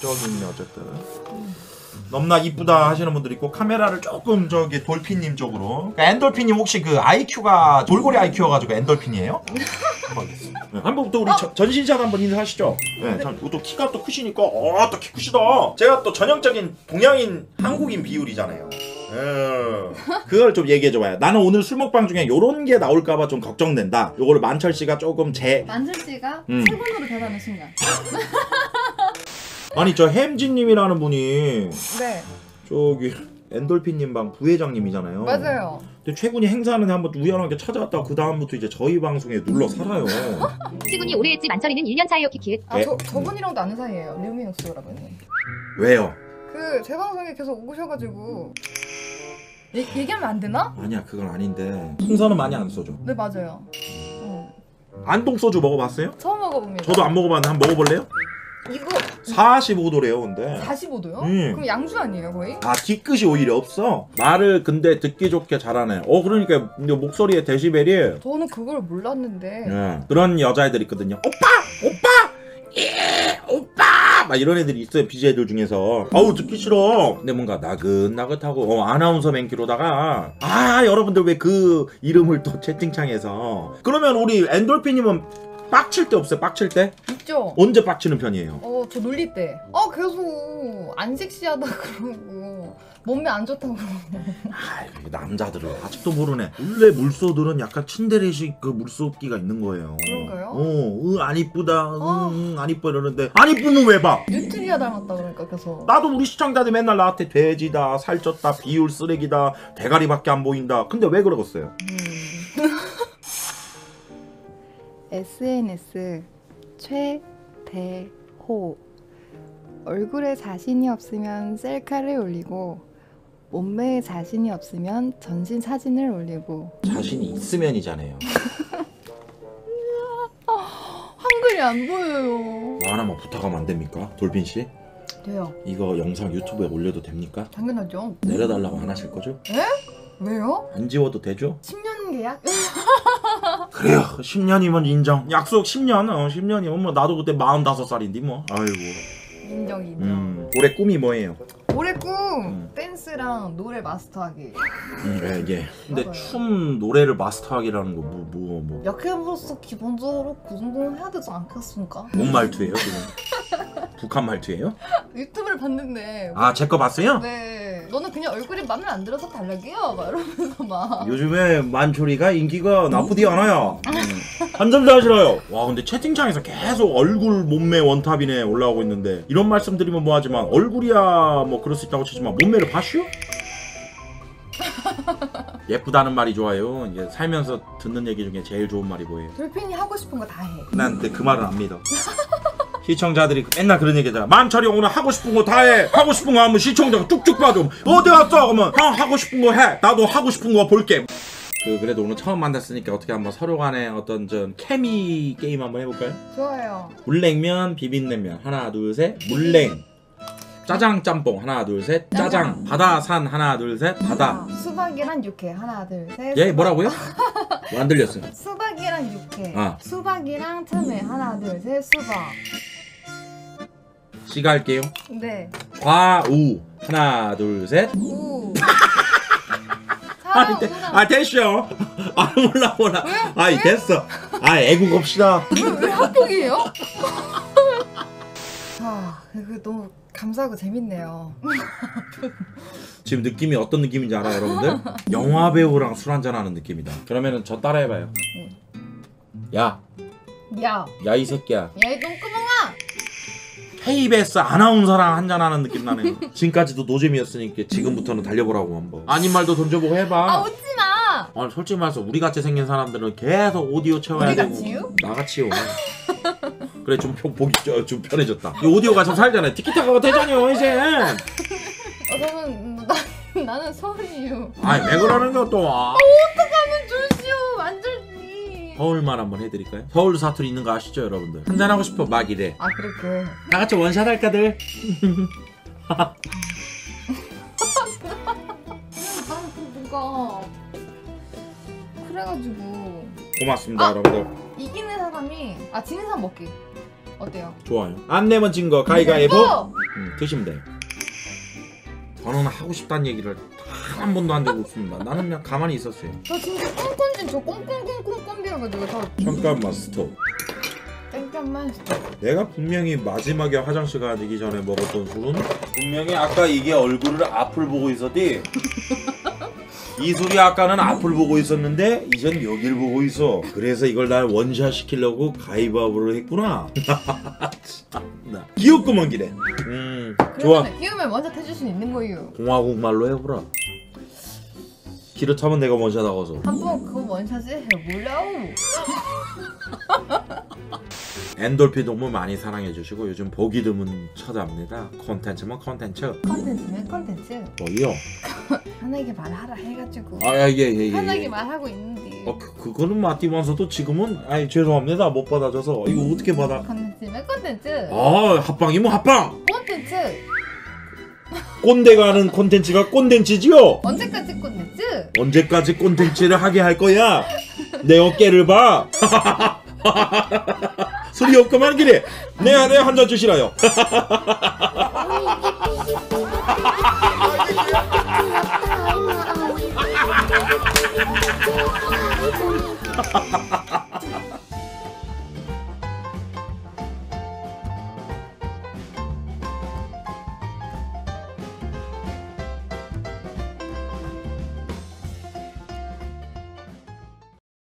저기 있네 어쨌든. 넘나 이쁘다 하시는 분들 있고 카메라를 조금 저기 돌핀님 쪽으로. 그러니까 엔돌핀님 혹시 그 IQ가 돌고래 IQ여가지고 엔돌핀이에요? 한번 네, 한번 또 우리 저- 전신샷 한번 인사하시죠. 네, 참, 또 키가 또 크시니까 어또 키 크시다. 제가 또 전형적인 동양인 한국인 비율이잖아요. 음, 그걸 좀 얘기해 줘봐요. 나는 오늘 술 먹방 중에 요런 게 나올까봐 좀 걱정된다. 요거를 만철 씨가 조금 제 만철 씨가 음. 세 번으로 변하는 순간. 아니 저 햄지님이라는 분이 네, 저기 엔돌핀님 방 부회장님이잖아요. 맞아요. 근데 최군이 행사하는데 한번 우연하게 찾아왔다가 그 다음부터 이제 저희 방송에 눌러 살아요. 시군이 오래 했지 만철이는 1년 차예요 키키읒 아, 네. 저 저분이랑도 아는 사이예요. 류민욱스라고 님. 왜요? 그 제 방송에 계속 오셔가지고 얘, 얘기하면 안 되나? 아니야 그건 아닌데 풍선은 많이 안 써줘. 네 맞아요. 응. 안동 소주 먹어봤어요? 처음 먹어봅니다. 저도 안 먹어봤는데 한번 먹어볼래요? 이거 45도래요 근데. 45도요? 음. 그럼 양주 아니에요 거의? 아 뒤끝이 오히려 없어. 말을 근데 듣기 좋게 잘하네. 어 그러니까 근데 목소리의 데시벨이 저는 그걸 몰랐는데 예, 그런 여자애들 있거든요. 오빠! 오빠! 예! 오빠! 막 이런 애들이 있어요, BJ들 중에서. 아우, 듣기 싫어. 근데 뭔가 나긋나긋하고, 어, 아나운서 맨키로다가, 아, 여러분들 왜 그 이름을 또 채팅창에서. 그러면 우리 엔돌피님은 빡칠 때 없어요, 빡칠 때? 있죠? 언제 빡치는 편이에요? 어, 저 놀릴 때. 어, 계속 안 섹시하다 그러고 몸매 안 좋다고 그러고. 아, 남자들은 아직도 모르네. 원래 물소들은 약간 친데레식 그 물소기가 있는 거예요. 그런가요? 어, 으, 안 이쁘다, 어. 응, 안 이뻐 이러는데, 안 이쁘는 왜 봐? 뉴트리아 닮았다 그러니까 계속. 나도 우리 시청자들 맨날 나한테 돼지다, 살쪘다, 비율 쓰레기다, 대가리밖에 안 보인다. 근데 왜 그러겠어요? 음. SNS 최대호 얼굴에 자신이 없으면 셀카를 올리고 몸매에 자신이 없으면 전신 사진을 올리고 자신이 있으면이잖아요. 한글이 안 보여요. 뭐 하나만 부탁하면 안 됩니까? 돌빈 씨? 돼요. 이거 영상 유튜브에 올려도 됩니까? 당연하죠. 내려달라고 안 하실 거죠? 왜요? 안 지워도 되죠? 10년 계약? 그래요. 10년이면 인정. 약속 10년. 어, 10년이면 뭐 나도 그때 45살인데 뭐. 아이고. 인정 인정. 음. 올해 꿈이 뭐예요? 올해 꿈 음. 댄스랑 노래 마스터하기. 음, 예, 예. 근데 맞아요. 춤 노래를 마스터하기라는 거 뭐 뭐 뭐. 약해부로서 기본적으로 그 정도는 해야 되지 않겠습니까? 뭔 말투예요, 지금? 북한 말투예요? 유튜브를 봤는데 아, 제 거 봤어요? 네 너는 그냥 얼굴이 마음에 안 들어서 달라기요 막 이러면서 막 요즘에 만초리가 인기가 나쁘지 않아요. 한점 잘하시라요. 와 근데 채팅창에서 계속 얼굴 몸매 원탑이네 올라오고 있는데 이런 말씀 드리면 뭐하지만 얼굴이야 뭐 그럴 수 있다고 치지만 몸매를 봐슈? 예쁘다는 말이 좋아요. 이제 살면서 듣는 얘기 중에 제일 좋은 말이 뭐예요? 돌핀이 하고 싶은 거 다 해. 난 근데 그 말은 안 믿어. 시청자들이 맨날 그런 얘기잖아. 만철이 오늘 하고 싶은 거 다 해. 하고 싶은 거 하면 시청자가 쭉쭉 빠져. 어디 갔어? 그러면 형 하고 싶은 거 해. 나도 하고 싶은 거 볼게. 그 그래도 오늘 처음 만났으니까 어떻게 한번 서로 간에 어떤 좀 케미 게임 한번 해볼까요? 좋아요. 물냉면, 비빔냉면 하나 둘 셋. 물냉. 짜장 짬뽕 하나 둘 셋. 짜장. 바다 산 하나 둘 셋. 바다. 아, 수박이랑 육회 하나 둘 셋. 예 뭐라고요? 뭐안 들렸어요. 수박이랑 육회. 아. 수박이랑 참외 하나 둘 셋 수박. 시가 할게요. 네. 과우 하나 둘 셋. 우. 아, 사랑 데, 우랑. 아 됐쇼. 아 몰라 몰라. 아이 됐어. 아 애국 없시다. 왜, 왜 합격이에요? 아, 그 너무 감사하고 재밌네요. 지금 느낌이 어떤 느낌인지 알아요 여러분들? 영화 배우랑 술 한잔 하는 느낌이다. 그러면은 저 따라해봐요. 야, 야, 야 이 새끼야. 야이 똥구멍아. KBS 아나운서랑 한잔 하는 느낌 나네요. 지금까지도 노잼이었으니까 지금부터는 달려보라고 한번. 아닌 말도 던져보고 해봐. 아 웃지 마. 아니 솔직히 말해서 우리 같이 생긴 사람들은 계속 오디오 채워야 우리 되고 같이요? 나같이요 그래 좀 편- 보기 좀- 좀 편해졌다 이 오디오가 좀 살잖아요 티키타카가 되잖아요 이제 어, 저는 나, 나는 서울이요. 아니 왜 그러는 거또 어 서울말 한번 해드릴까요? 서울 사투리 있는 거 아시죠 여러분들 한잔하고 싶어 막 이래 아 그래 그. 다 같이 원샷 할까들 나는 그 뭔가 그래가지고 고맙습니다 아! 여러분들 이기는 사람이 아 지는 사람 먹기. 어때요? 좋아요. 안 내면 진 거 가위가위보. 어! 음, 드시면 돼요. 저는 하고 싶다는 얘기를 단한 번도 한적 없습니다. 나는 그냥 가만히 있었어요. 저 진짜 꽁꽁진 저 꽁꽁꽁꽁 꽁 비어가지고 저 잠깐만 스톱. 잠깐만 내가 분명히 마지막에 화장실 가기 전에 먹었던 술은 분명히 아까 이게 얼굴을 앞을 보고 있었디. 이 술이 아까는 앞을 보고 있었는데 이젠 여길 보고 있어. 그래서 이걸 날 원샷 시키려고 가위바위보를 했구나. 참나. 귀엽구먼 기래. 음 좋아. 그러면 비우면 원샷 해줄 수 있는 거예요 공화국 말로 해보라. 기를 타면 내가 원샷 하고서. 한 번 그거 원샷을 해보려고 엔돌피 동물 많이 사랑해주시고 요즘 보기 드문 처자입니다. 콘텐츠면 콘텐츠. 컨텐츠면 컨텐츠 뭐요? 편하게 말하라 해가지고 아예예 예. 편하게 예. 말하고 있는데 어 그, 그거는 맞디면서도 지금은 아니 죄송합니다 못 받아줘서 이거 어떻게 받아? 컨텐츠면 컨텐츠 아 합방이면 합방. 콘텐츠 꼰대가 하는 콘텐츠가 꼰텐츠지요. 언제까지 콘텐츠? 언제까지 콘텐츠를 하게 할 거야? 내 어깨를 봐. 소리 없구만 기래. 내 안에 한잔 주시라요.